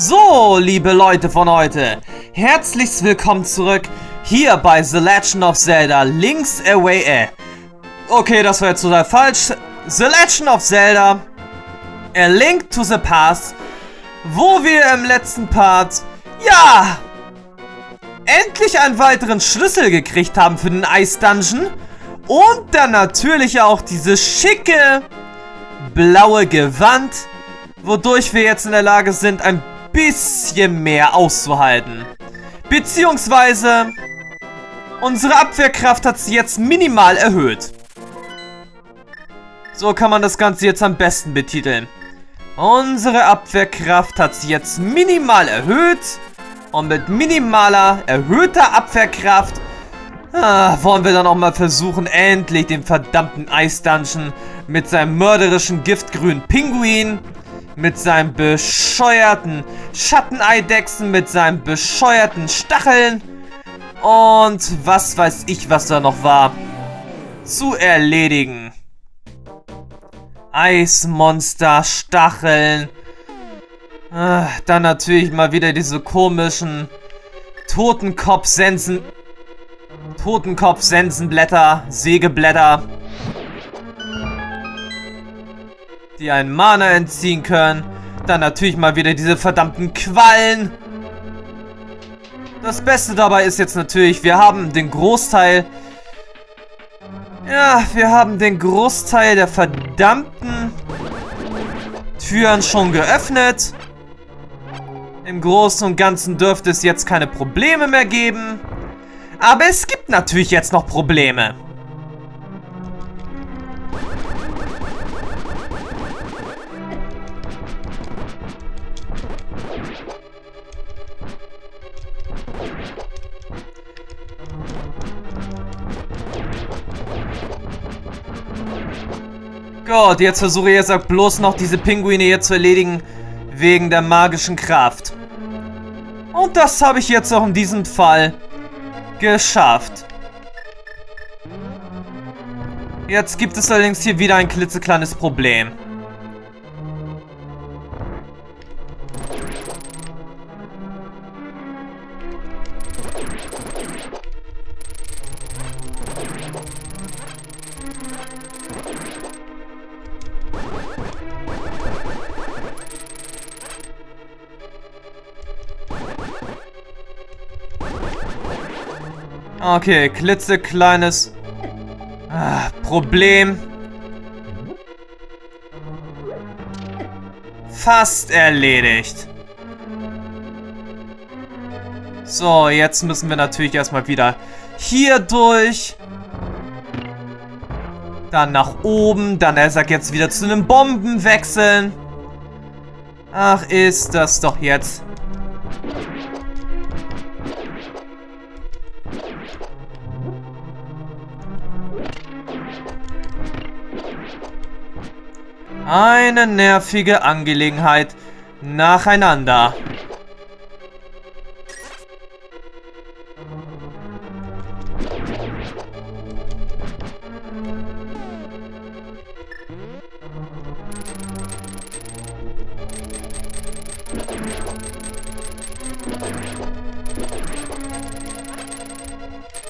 So, liebe Leute von heute, herzlich willkommen zurück hier bei The Legend of Zelda Link's Away. Äh. Okay, das war jetzt total falsch. The Legend of Zelda A Link to the Past, wo wir im letzten Part, ja, endlich einen weiteren Schlüssel gekriegt haben für den Ice Dungeon und dann natürlich auch dieses schicke blaue Gewand, wodurch wir jetzt in der Lage sind, ein bisschen mehr auszuhalten. Beziehungsweise, unsere Abwehrkraft hat sich jetzt minimal erhöht. So kann man das Ganze jetzt am besten betiteln. Unsere Abwehrkraft hat sich jetzt minimal erhöht. Und mit minimaler, erhöhter Abwehrkraft ah, wollen wir dann auch mal versuchen, endlich den verdammten Eisdungeon mit seinem mörderischen giftgrünen Pinguin, mit seinem bescheuerten Schatteneidechsen, mit seinen bescheuerten Stacheln und was weiß ich, was da noch war, zu erledigen. Eismonster, Stacheln. Ah, dann natürlich mal wieder diese komischen Totenkopfsensen. Totenkopfsensenblätter, Sägeblätter. Die einen Mana entziehen können. Dann natürlich mal wieder diese verdammten Quallen. Das Beste dabei ist jetzt natürlich, wir haben den Großteil... Ja, wir haben den Großteil der verdammten Türen schon geöffnet. Im Großen und Ganzen dürfte es jetzt keine Probleme mehr geben. Aber es gibt natürlich jetzt noch Probleme. Gott, jetzt versuche ich jetzt bloß noch diese Pinguine hier zu erledigen, wegen der magischen Kraft. Und das habe ich jetzt auch in diesem Fall geschafft. Jetzt gibt es allerdings hier wieder ein klitzekleines Problem. Okay, klitzekleines ah, Problem. Fast erledigt. So, jetzt müssen wir natürlich erstmal wieder hier durch. Dann nach oben. Dann er sagt jetzt wieder zu einem Bomben wechseln. Ach, ist das doch jetzt Eine nervige Angelegenheit nacheinander.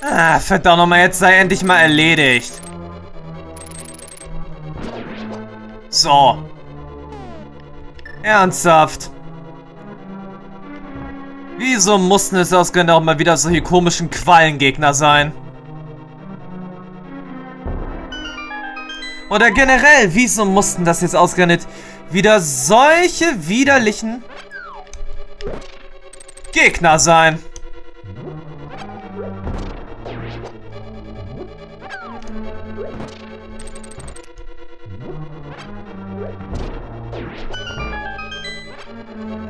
Ah, verdammt nochmal, jetzt sei endlich mal erledigt. So. Ernsthaft. Wieso mussten es ausgerechnet auch mal wieder solche komischen Quallengegner sein? Oder generell, wieso mussten das jetzt ausgerechnet wieder solche widerlichen Gegner sein?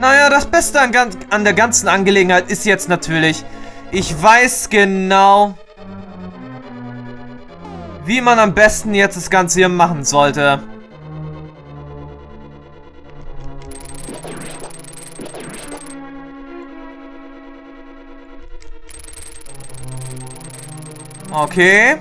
Naja, das Beste an, an der ganzen Angelegenheit ist jetzt natürlich, ich weiß genau, wie man am besten jetzt das Ganze hier machen sollte. Okay.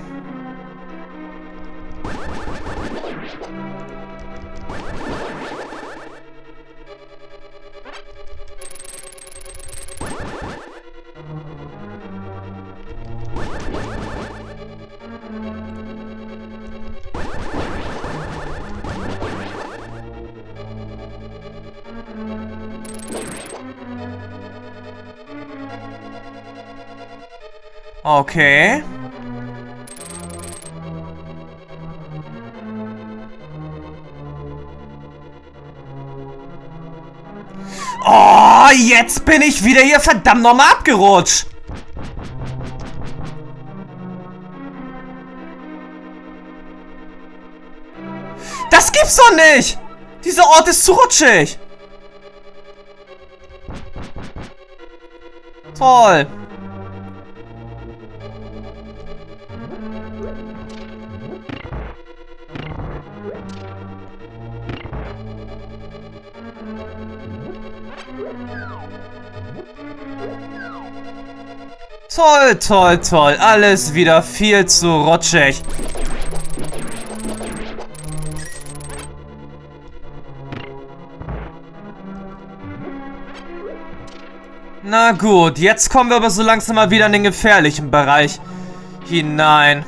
Okay. Oh, jetzt bin ich wieder hier verdammt nochmal abgerutscht. Das gibt's doch nicht! Dieser Ort ist zu rutschig! Toll! Toll, toll, toll. Alles wieder viel zu rutschig. Na gut, jetzt kommen wir aber so langsam mal wieder in den gefährlichen Bereich hinein.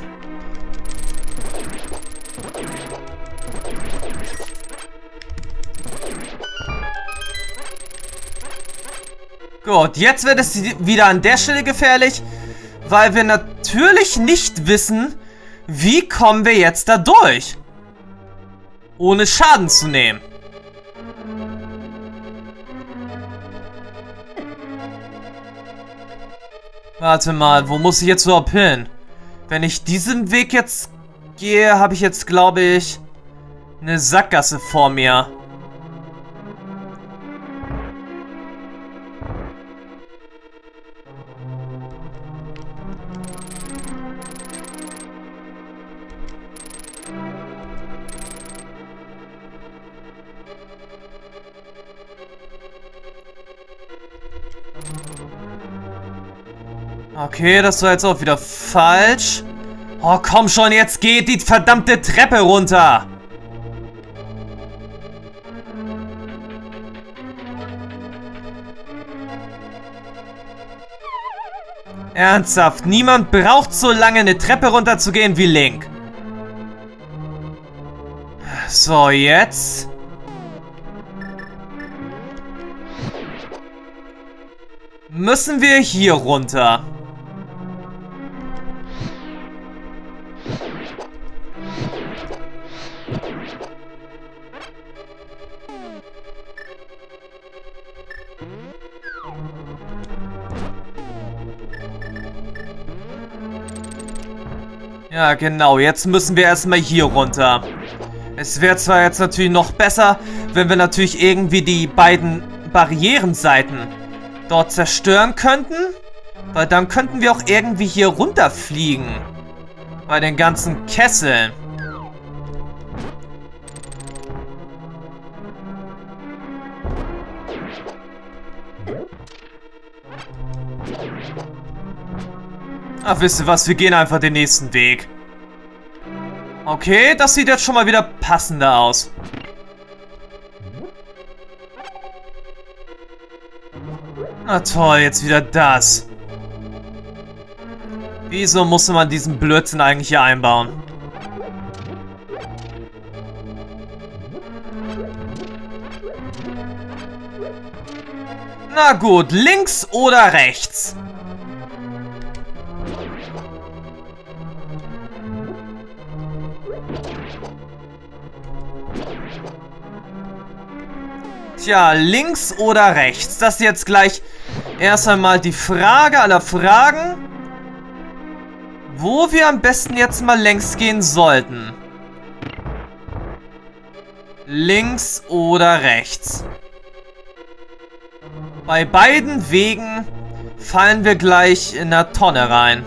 Gut, jetzt wird es wieder an der Stelle gefährlich, weil wir natürlich nicht wissen, wie kommen wir jetzt da durch, ohne Schaden zu nehmen. Warte mal, wo muss ich jetzt überhaupt hin? Wenn ich diesen Weg jetzt gehe, habe ich jetzt, glaube ich, eine Sackgasse vor mir. Okay, das war jetzt auch wieder falsch. Oh, komm schon, jetzt geht die verdammte Treppe runter. Ernsthaft, niemand braucht so lange eine Treppe runterzugehen wie Link. So, jetzt... Müssen wir hier runter. Ja, genau. Jetzt müssen wir erstmal hier runter. Es wäre zwar jetzt natürlich noch besser, wenn wir natürlich irgendwie die beiden Barrierenseiten dort zerstören könnten. Weil dann könnten wir auch irgendwie hier runterfliegen. Bei den ganzen Kesseln. Ach, wisst ihr was? Wir gehen einfach den nächsten Weg. Okay, das sieht jetzt schon mal wieder passender aus. Na toll, jetzt wieder das. Wieso musste man diesen Blödsinn eigentlich hier einbauen? Na gut, links oder rechts? Tja, links oder rechts? Das ist jetzt gleich erst einmal die Frage aller Fragen. Wo wir am besten jetzt mal längs gehen sollten. Links oder rechts? Bei beiden Wegen fallen wir gleich in der Tonne rein.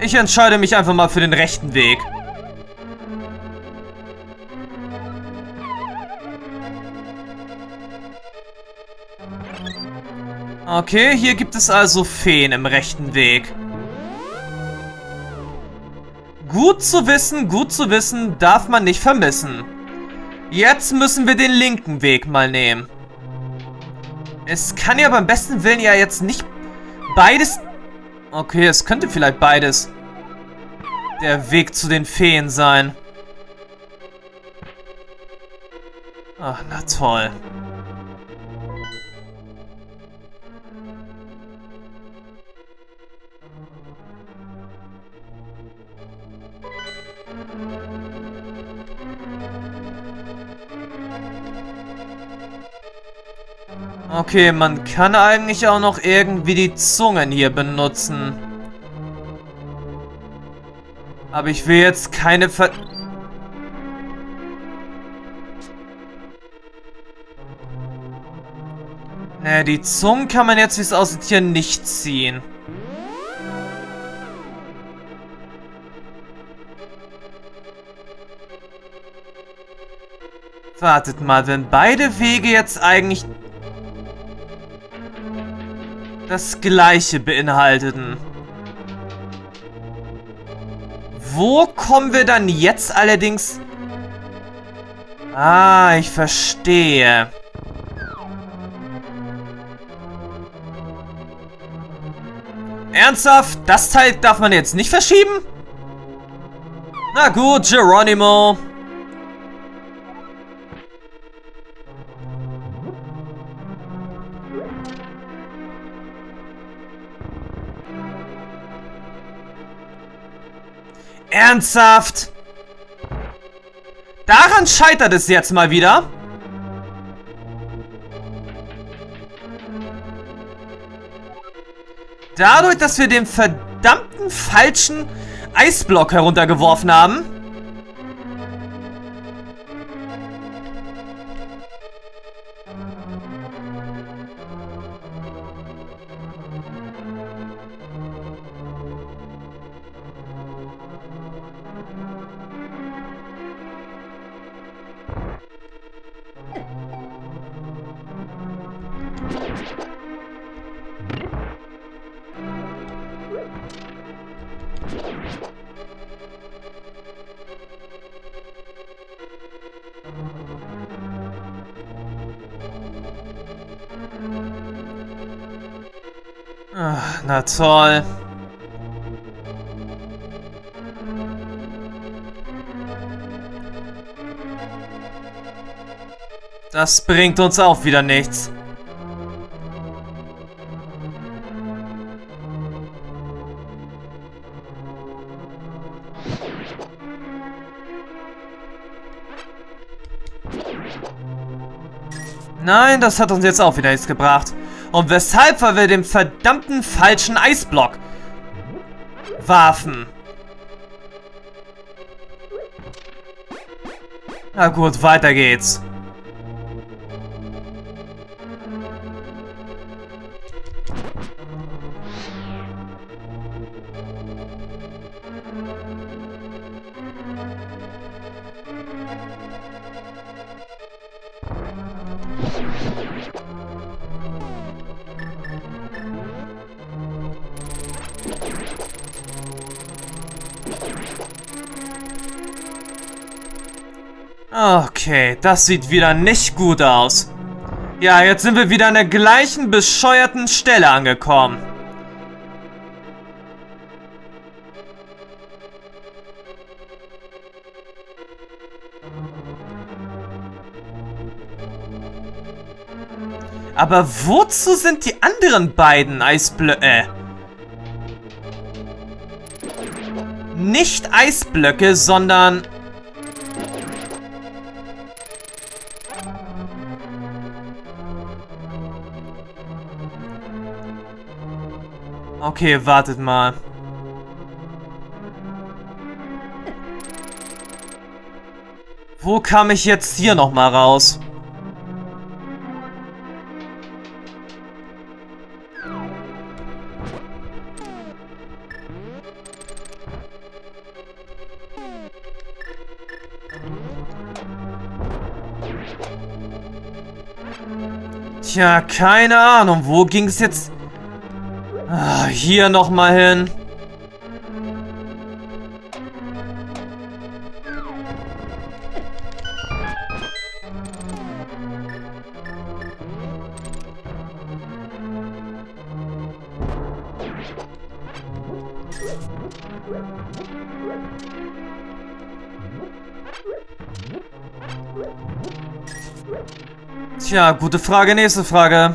Ich entscheide mich einfach mal für den rechten Weg. Okay, hier gibt es also Feen im rechten Weg. Gut zu wissen, gut zu wissen, darf man nicht vermissen. Jetzt müssen wir den linken Weg mal nehmen. Es kann ja beim besten Willen ja jetzt nicht beides... Okay, es könnte vielleicht beides der Weg zu den Feen sein. Ach, na toll. Okay, man kann eigentlich auch noch irgendwie die Zungen hier benutzen. Aber ich will jetzt keine Ver... Ne, die Zungen kann man jetzt, wie es aussieht, hier nicht ziehen. Wartet mal, wenn beide Wege jetzt eigentlich das gleiche beinhalteten. Wo kommen wir dann jetzt allerdings... Ah, ich verstehe. Ernsthaft? Das Teil darf man jetzt nicht verschieben? Na gut, Geronimo. Ernsthaft? Daran scheitert es jetzt mal wieder. Dadurch, dass wir den verdammten falschen Eisblock heruntergeworfen haben. Ach, na toll. Das bringt uns auch wieder nichts. Nein, das hat uns jetzt auch wieder nichts gebracht. Und weshalb, weil wir den verdammten falschen Eisblock warfen. Na gut, weiter geht's. Okay, das sieht wieder nicht gut aus. Ja, jetzt sind wir wieder an der gleichen bescheuerten Stelle angekommen. Aber wozu sind die anderen beiden Eisblöcke? Äh, nicht Eisblöcke, sondern Okay, wartet mal. Wo kam ich jetzt hier nochmal raus? Tja, keine Ahnung. Wo ging es jetzt hier nochmal hin. Tja, gute Frage, nächste Frage.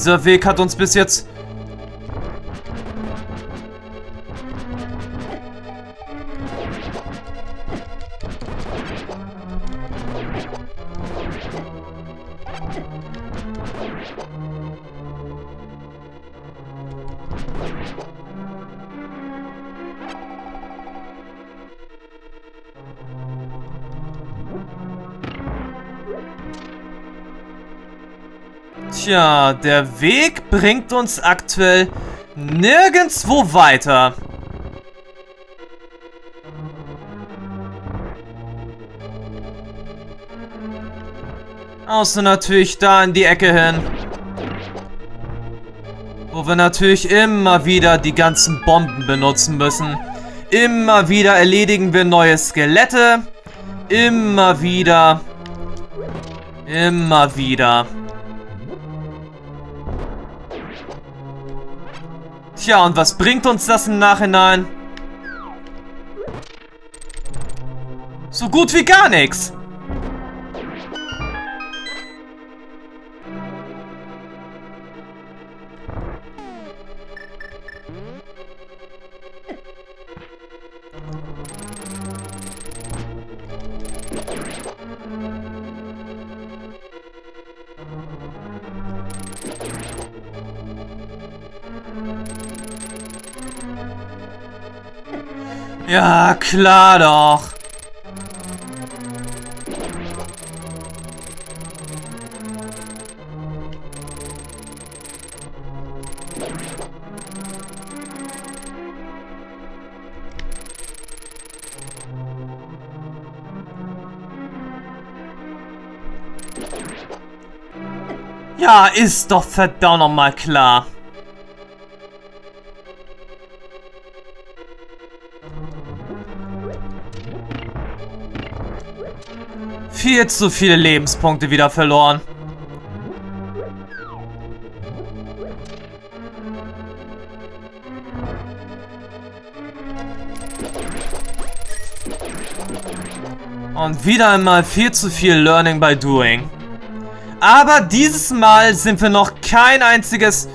Dieser Weg hat uns bis jetzt... Tja, der Weg bringt uns aktuell nirgendwo weiter. Außer natürlich da in die Ecke hin. Wo wir natürlich immer wieder die ganzen Bomben benutzen müssen. Immer wieder erledigen wir neue Skelette. Immer wieder. Immer wieder. Tja, und was bringt uns das im Nachhinein? So gut wie gar nichts. Klar doch. Ja, ist doch verdammt nochmal klar. Viel zu viele Lebenspunkte wieder verloren. Und wieder einmal viel zu viel Learning by Doing. Aber dieses Mal sind wir noch kein einziges...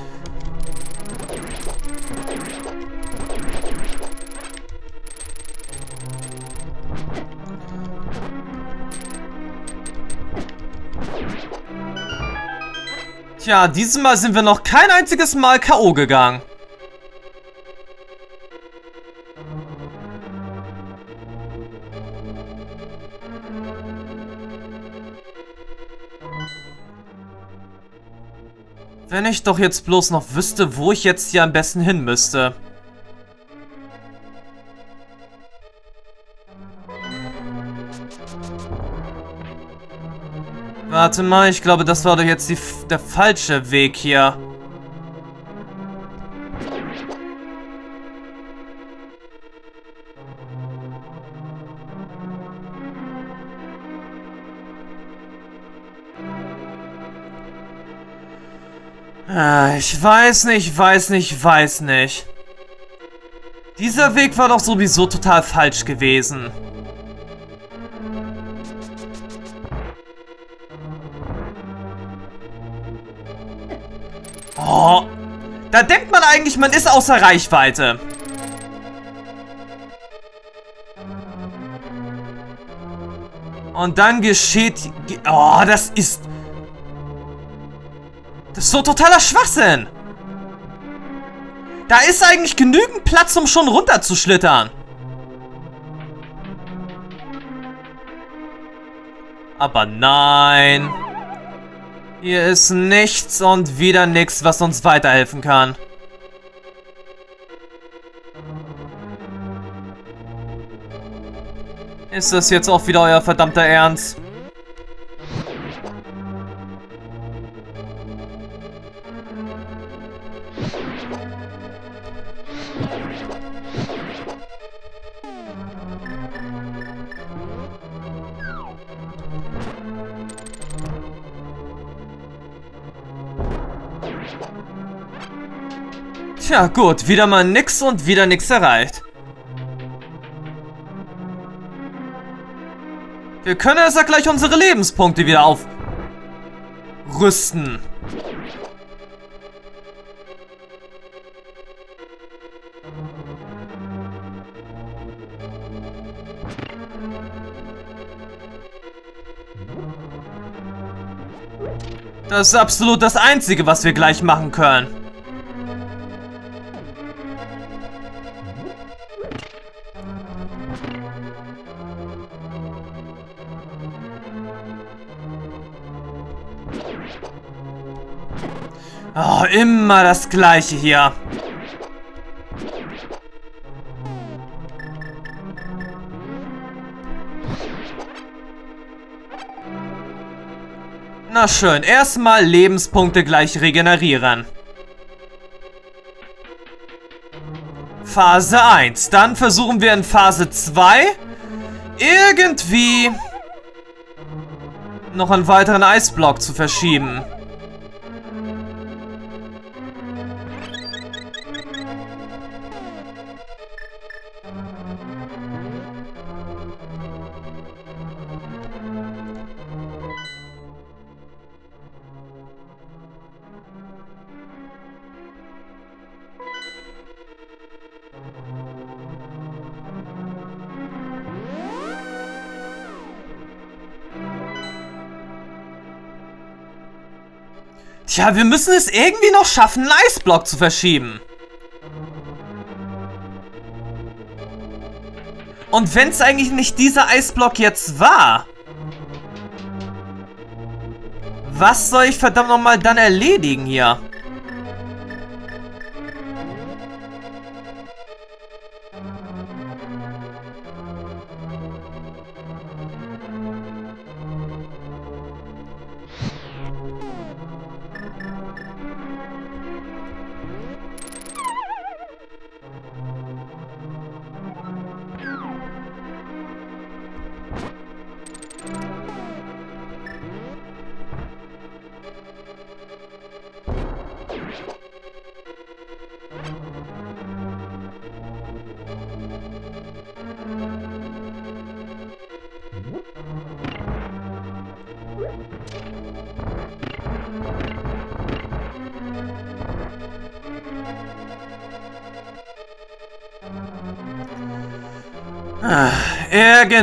Tja, dieses Mal sind wir noch kein einziges Mal K.O. gegangen. Wenn ich doch jetzt bloß noch wüsste, wo ich jetzt hier am besten hin müsste. Warte mal, ich glaube, das war doch jetzt die, der falsche Weg hier. Ah, ich weiß nicht, weiß nicht, weiß nicht. Dieser Weg war doch sowieso total falsch gewesen. Oh, da denkt man eigentlich, man ist außer Reichweite. Und dann geschieht... Oh, das ist... Das ist so totaler Schwachsinn. Da ist eigentlich genügend Platz, um schon runterzuschlittern. Aber nein. Hier ist nichts und wieder nichts, was uns weiterhelfen kann. Ist das jetzt auch wieder euer verdammter Ernst? Tja, gut, wieder mal nix und wieder nix erreicht. Wir können erst ja gleich unsere Lebenspunkte wieder aufrüsten. Das ist absolut das Einzige, was wir gleich machen können. Oh, immer das Gleiche hier. Na schön, erstmal Lebenspunkte gleich regenerieren. Phase 1. Dann versuchen wir in Phase 2 irgendwie noch einen weiteren Eisblock zu verschieben. Tja, wir müssen es irgendwie noch schaffen, einen Eisblock zu verschieben. Und wenn es eigentlich nicht dieser Eisblock jetzt war, was soll ich verdammt nochmal dann erledigen hier?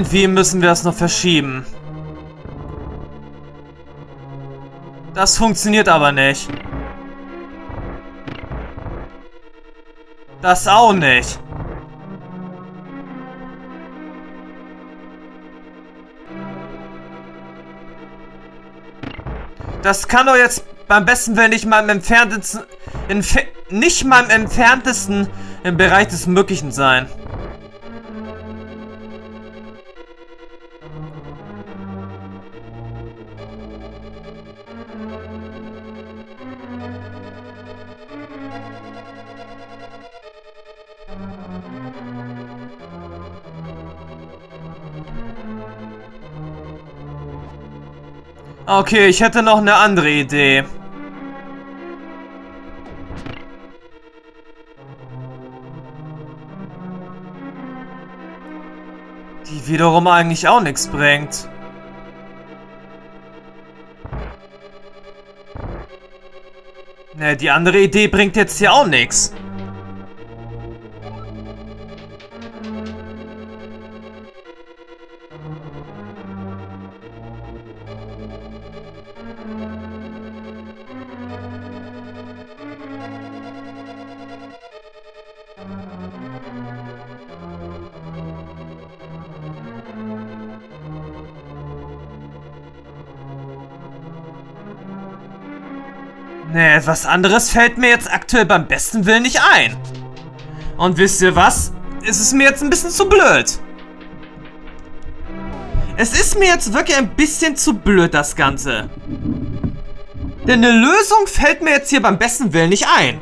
Irgendwie müssen wir es noch verschieben. Das funktioniert aber nicht. Das auch nicht. Das kann doch jetzt beim besten Willen nicht mal im entferntesten, entf nicht mal im entferntesten im Bereich des Möglichen sein. Okay, ich hätte noch eine andere Idee. Die wiederum eigentlich auch nichts bringt. Ne, die andere Idee bringt jetzt hier auch nichts. Etwas anderes fällt mir jetzt aktuell beim besten Willen nicht ein. Und wisst ihr was? Es ist mir jetzt ein bisschen zu blöd. Es ist mir jetzt wirklich ein bisschen zu blöd, das Ganze. Denn eine Lösung fällt mir jetzt hier beim besten Willen nicht ein.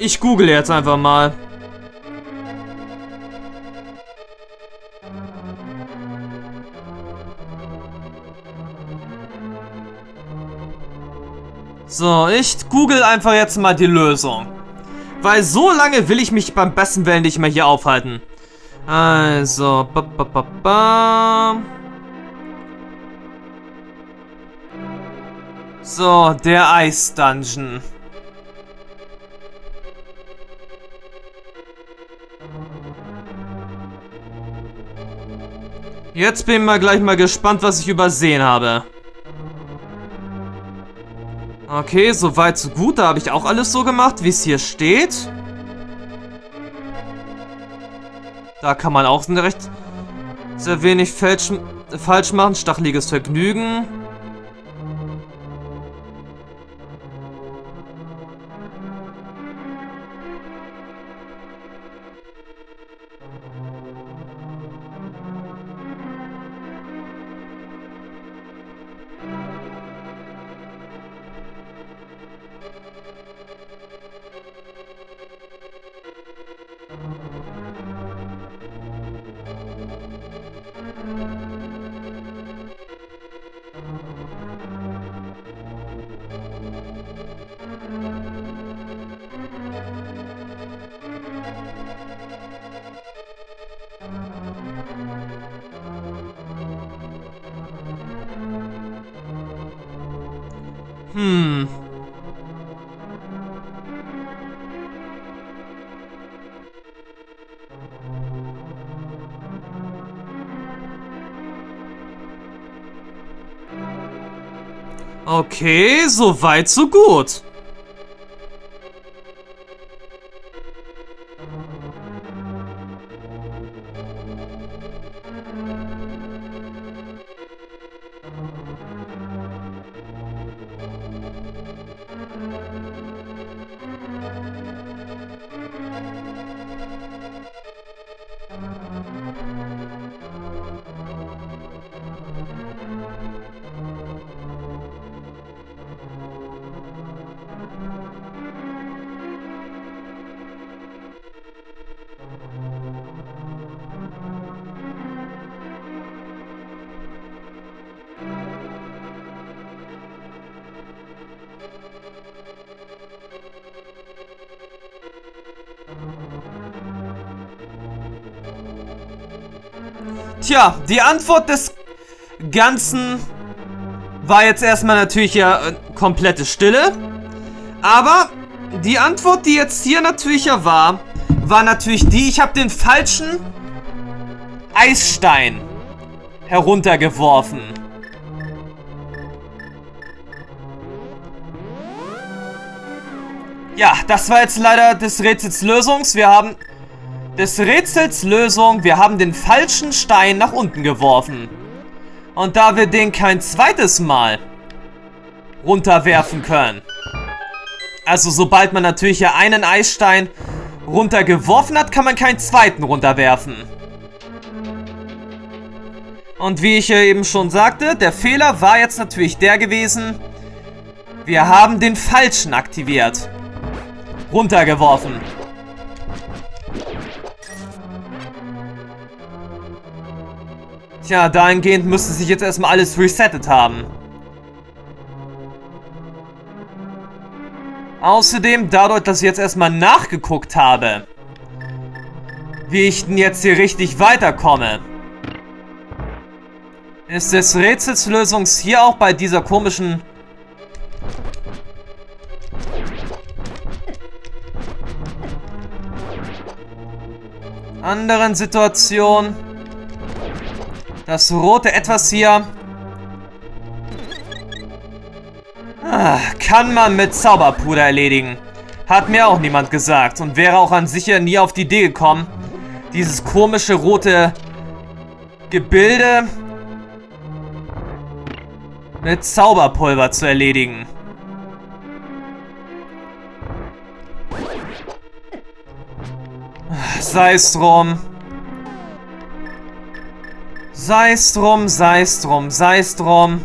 Ich google jetzt einfach mal. So, ich google einfach jetzt mal die Lösung. Weil so lange will ich mich beim besten Willen nicht mehr hier aufhalten. Also, ba, ba, ba, ba. So, der Eis-Dungeon. Jetzt bin ich mal gleich mal gespannt, was ich übersehen habe. Okay, soweit so gut. Da habe ich auch alles so gemacht, wie es hier steht. Da kann man auch recht sehr wenig falsch, falsch machen. Stacheliges Vergnügen. Okay, so weit, so gut. Tja, die Antwort des Ganzen war jetzt erstmal natürlich ja äh, komplette Stille. Aber die Antwort, die jetzt hier natürlich ja war, war natürlich die, ich habe den falschen Eisstein heruntergeworfen. Ja, das war jetzt leider des Rätsels Lösungs. Wir haben des Rätsels Lösung, wir haben den falschen Stein nach unten geworfen. Und da wir den kein zweites Mal runterwerfen können. Also sobald man natürlich ja einen Eisstein runtergeworfen hat, kann man keinen zweiten runterwerfen. Und wie ich eben schon sagte, der Fehler war jetzt natürlich der gewesen, wir haben den falschen aktiviert. Runtergeworfen. Tja, dahingehend müsste sich jetzt erstmal alles resettet haben. Außerdem, dadurch, dass ich jetzt erstmal nachgeguckt habe, wie ich denn jetzt hier richtig weiterkomme, ist des Rätsels Lösungs hier auch bei dieser komischen anderen Situation das rote Etwas hier. Ah, kann man mit Zauberpuder erledigen. Hat mir auch niemand gesagt und wäre auch an sich nie auf die Idee gekommen, dieses komische rote Gebilde mit Zauberpulver zu erledigen. Sei es drum. Sei's drum, sei's drum, sei's drum.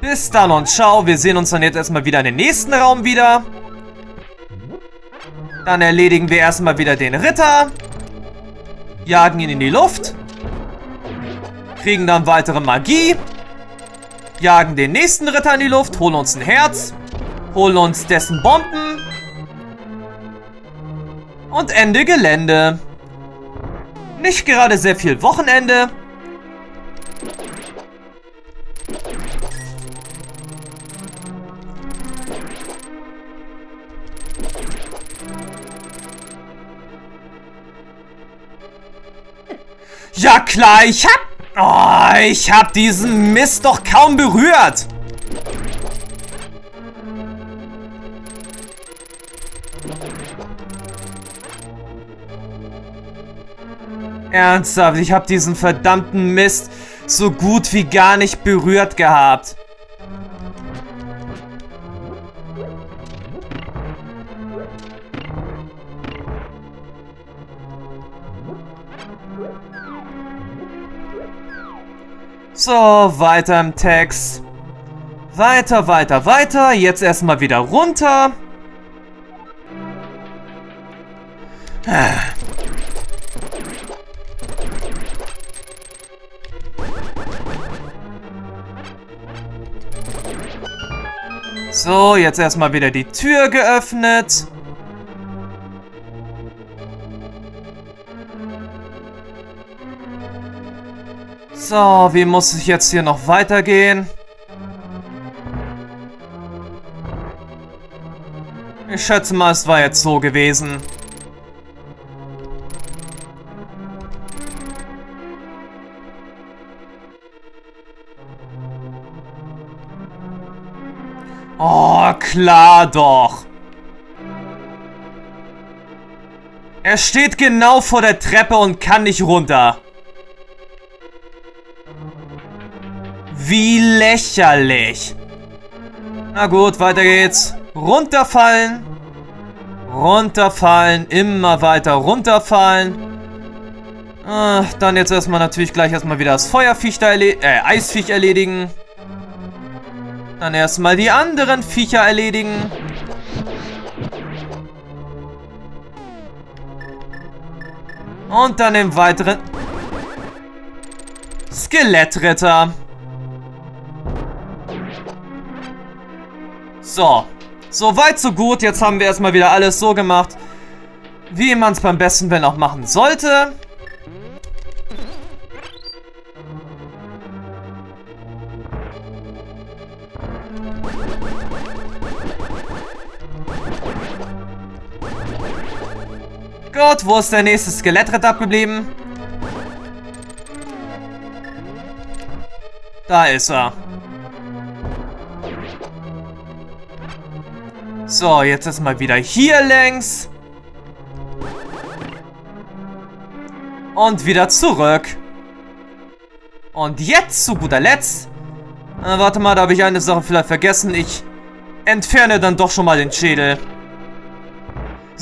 Bis dann und ciao. Wir sehen uns dann jetzt erstmal wieder in den nächsten Raum wieder. Dann erledigen wir erstmal wieder den Ritter. Jagen ihn in die Luft. Kriegen dann weitere Magie. Jagen den nächsten Ritter in die Luft. Holen uns ein Herz. Holen uns dessen Bomben. Und Ende Gelände. Nicht gerade sehr viel Wochenende. Ja klar, ich hab... Oh, ich hab diesen Mist doch kaum berührt. Ernsthaft, ich hab diesen verdammten Mist so gut wie gar nicht berührt gehabt. So, weiter im Text. Weiter, weiter, weiter. Jetzt erstmal wieder runter. So, jetzt erstmal wieder die Tür geöffnet. So, wie muss ich jetzt hier noch weitergehen? Ich schätze mal, es war jetzt so gewesen. Klar doch. Er steht genau vor der Treppe und kann nicht runter. Wie lächerlich. Na gut, weiter geht's. Runterfallen. Runterfallen. Immer weiter runterfallen. Ah, dann jetzt erstmal natürlich gleich erstmal wieder das Feuerviech da erledigen. Äh, Eisviech erledigen. Dann erstmal die anderen Viecher erledigen. Und dann den weiteren Skelettritter. So. So weit, so gut. Jetzt haben wir erstmal wieder alles so gemacht, wie man es beim besten Willen auch machen sollte. Gut, wo ist der nächste Skelettritt abgeblieben? Da ist er. So, jetzt ist mal wieder hier längs. Und wieder zurück. Und jetzt zu guter Letzt. Äh, warte mal, da habe ich eine Sache vielleicht vergessen. Ich entferne dann doch schon mal den Schädel.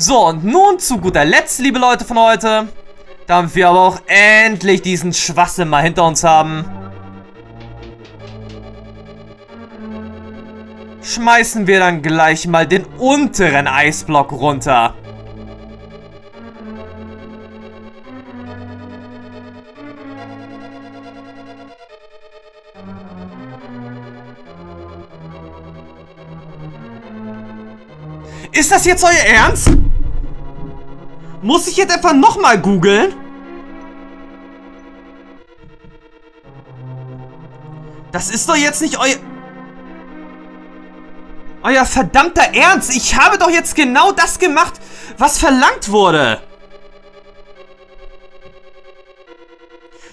So, und nun zu guter Letzt, liebe Leute von heute. Damit wir aber auch endlich diesen Schwachsinn mal hinter uns haben. schmeißen wir dann gleich mal den unteren Eisblock runter. Ist das jetzt euer Ernst? Muss ich jetzt einfach nochmal googeln? Das ist doch jetzt nicht euer... Euer verdammter Ernst! Ich habe doch jetzt genau das gemacht, was verlangt wurde!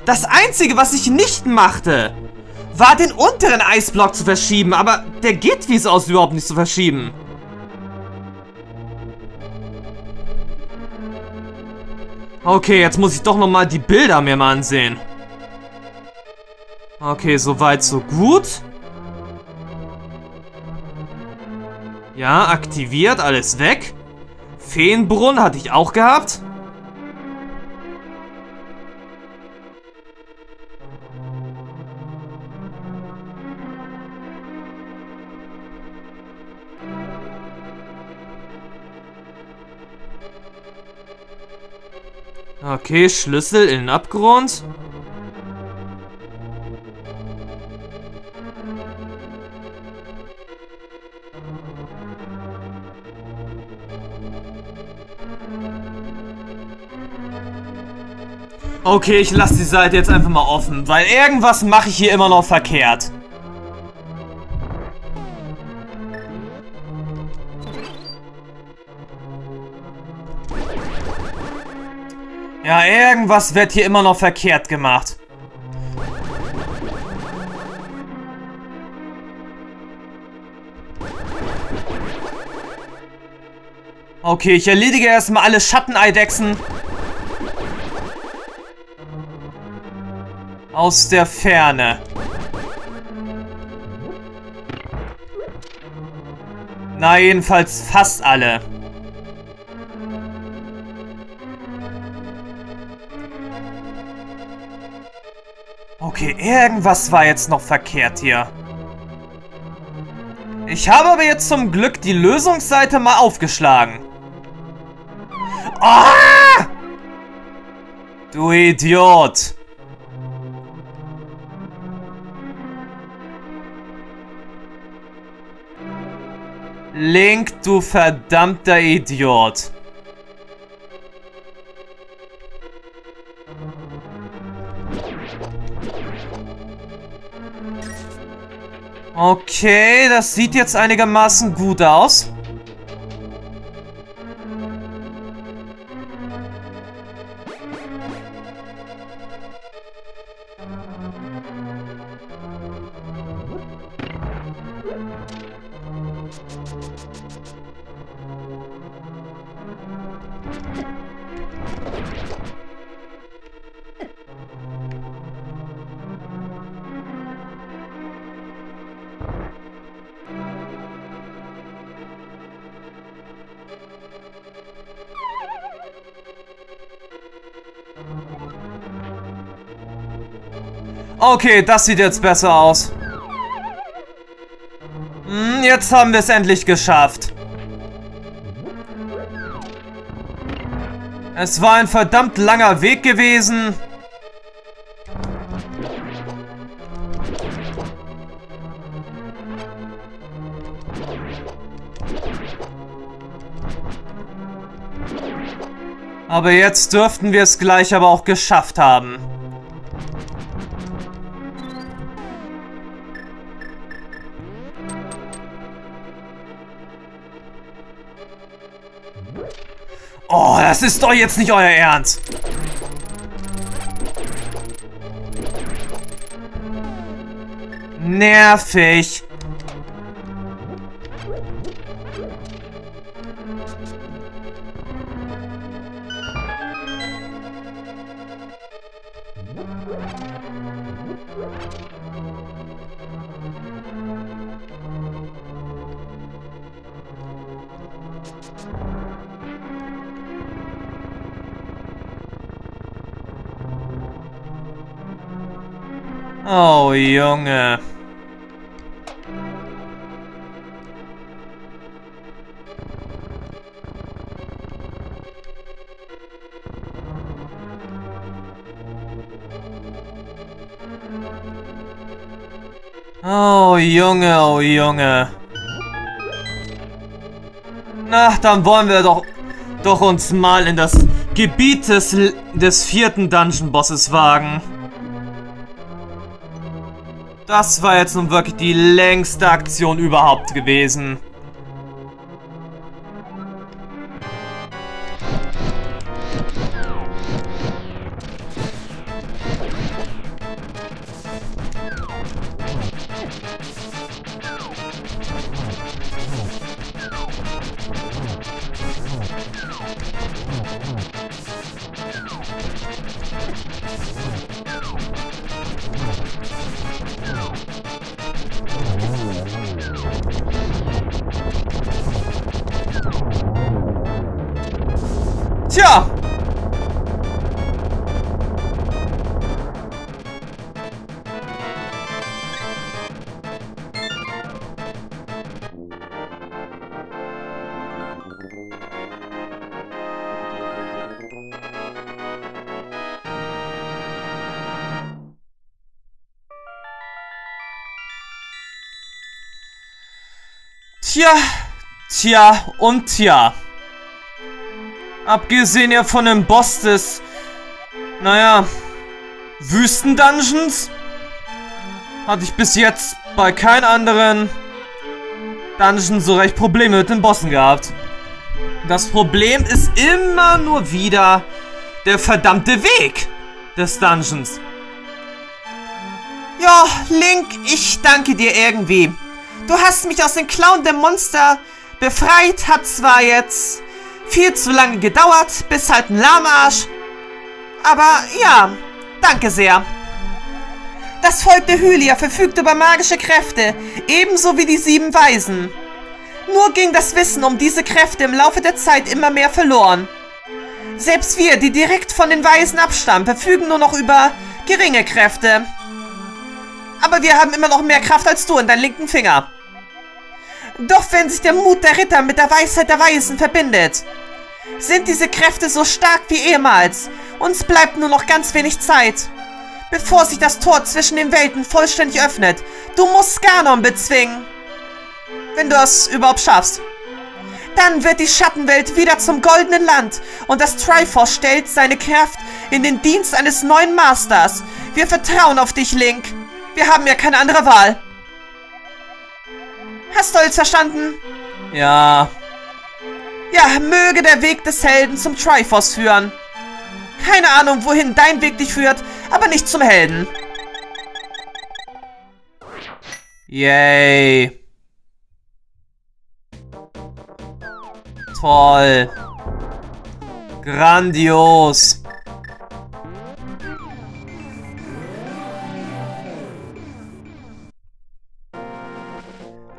Das Einzige, was ich nicht machte, war den unteren Eisblock zu verschieben, aber der geht, wie es aussieht, überhaupt nicht zu verschieben. Okay, jetzt muss ich doch nochmal die Bilder mir mal ansehen. Okay, soweit, so gut. Ja, aktiviert, alles weg. Feenbrunnen hatte ich auch gehabt. Okay, Schlüssel in den Abgrund. Okay, ich lasse die Seite jetzt einfach mal offen, weil irgendwas mache ich hier immer noch verkehrt. Irgendwas wird hier immer noch verkehrt gemacht. Okay, ich erledige erstmal alle Schatteneidechsen. Aus der Ferne. Na, jedenfalls fast alle. Okay, irgendwas war jetzt noch verkehrt hier. Ich habe aber jetzt zum Glück die Lösungsseite mal aufgeschlagen. Ah! Du Idiot! Link, du verdammter Idiot. Okay, das sieht jetzt einigermaßen gut aus. Okay, das sieht jetzt besser aus. Hm, jetzt haben wir es endlich geschafft. Es war ein verdammt langer Weg gewesen. Aber jetzt dürften wir es gleich aber auch geschafft haben. Ist doch jetzt nicht euer Ernst. Nervig. Oh, Junge. Oh, Junge, oh, Junge. Na, dann wollen wir doch, doch uns mal in das Gebiet des, des vierten Dungeon-Bosses wagen. Das war jetzt nun wirklich die längste Aktion überhaupt gewesen. Tja, tja und tja. Abgesehen ja von dem Boss des, naja, Wüstendungeons, hatte ich bis jetzt bei keinem anderen Dungeon so recht Probleme mit den Bossen gehabt. Das Problem ist immer nur wieder der verdammte Weg des Dungeons. Ja, Link, ich danke dir irgendwie. Du hast mich aus den Klauen der Monster befreit, hat zwar jetzt viel zu lange gedauert, bis halt ein Lahmarsch. Aber ja, danke sehr. Das Volk der Hylia verfügt über magische Kräfte, ebenso wie die sieben Weisen. Nur ging das Wissen um diese Kräfte im Laufe der Zeit immer mehr verloren. Selbst wir, die direkt von den Weisen abstammen, verfügen nur noch über geringe Kräfte. Aber wir haben immer noch mehr Kraft als du in deinem linken Finger. Doch wenn sich der Mut der Ritter mit der Weisheit der Weisen verbindet, sind diese Kräfte so stark wie ehemals. Uns bleibt nur noch ganz wenig Zeit. Bevor sich das Tor zwischen den Welten vollständig öffnet, du musst Ganon bezwingen. Wenn du es überhaupt schaffst. Dann wird die Schattenwelt wieder zum goldenen Land und das Triforce stellt seine Kraft in den Dienst eines neuen Masters. Wir vertrauen auf dich, Link. Wir haben ja keine andere Wahl. Hast du alles verstanden? Ja. Ja, möge der Weg des Helden zum Triforce führen. Keine Ahnung, wohin dein Weg dich führt, aber nicht zum Helden. Yay. Toll. Grandios.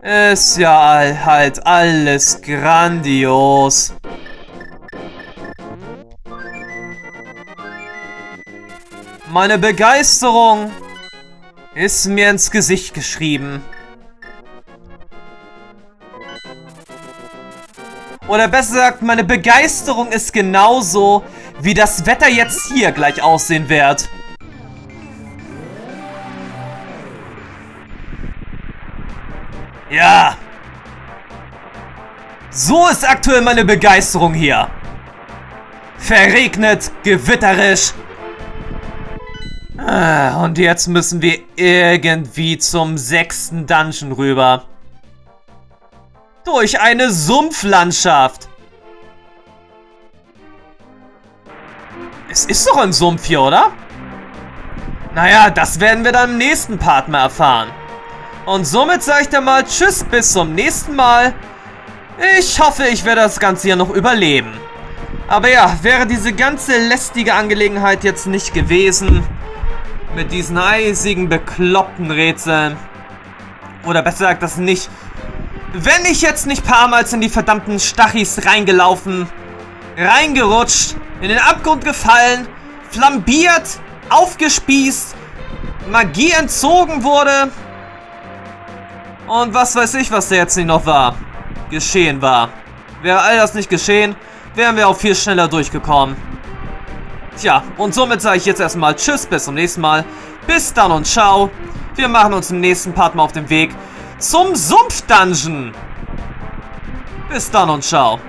Ist ja halt alles grandios. Meine Begeisterung ist mir ins Gesicht geschrieben. Oder besser gesagt, meine Begeisterung ist genauso, wie das Wetter jetzt hier gleich aussehen wird. Ja. So ist aktuell meine Begeisterung hier. Verregnet, gewitterisch. Ah, und jetzt müssen wir irgendwie zum sechsten Dungeon rüber. Durch eine Sumpflandschaft. Es ist doch ein Sumpf hier, oder? Naja, das werden wir dann im nächsten Part mal erfahren. Und somit sage ich dann mal Tschüss, bis zum nächsten Mal. Ich hoffe, ich werde das Ganze hier noch überleben. Aber ja, wäre diese ganze lästige Angelegenheit jetzt nicht gewesen, mit diesen eisigen, bekloppten Rätseln, oder besser gesagt, das nicht, wenn ich jetzt nicht paarmals in die verdammten Stachis reingelaufen, reingerutscht, in den Abgrund gefallen, flambiert, aufgespießt, Magie entzogen wurde, und was weiß ich, was da jetzt nicht noch war. Geschehen war. Wäre all das nicht geschehen, wären wir auch viel schneller durchgekommen. Tja, und somit sage ich jetzt erstmal Tschüss, bis zum nächsten Mal. Bis dann und ciao. Wir machen uns im nächsten Part mal auf den Weg zum Sumpf-Dungeon. Bis dann und ciao.